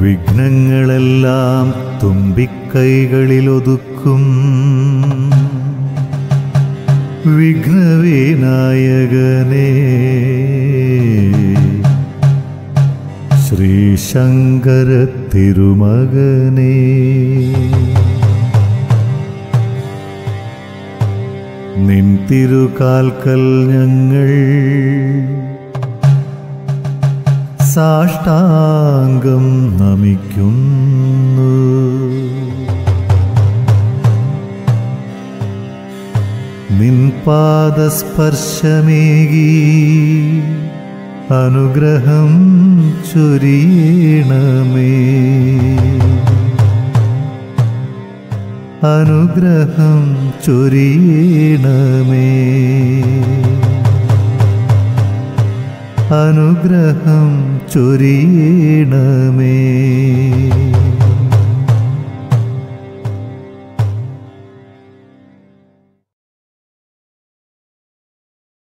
വിഘ്നങ്ങളെല്ലാം തുമ്പിക്കൈകളിലൊതുക്കും. വിഘ്നവിനായകനേ ശ്രീശങ്കര തിരുമകനേ. നിൻ തിരുകാൽക്കൽ ഞങ്ങൾ സാഷ്ടാംഗം നമിക്കുന്നു. നിൻ പാദസ്പർശമേകി അനുഗ്രഹം ചൊരിയണമേ. അനുഗ്രഹം ചൊരിയണമേ. അനുഗ്രഹം ചൊരിയണമേ.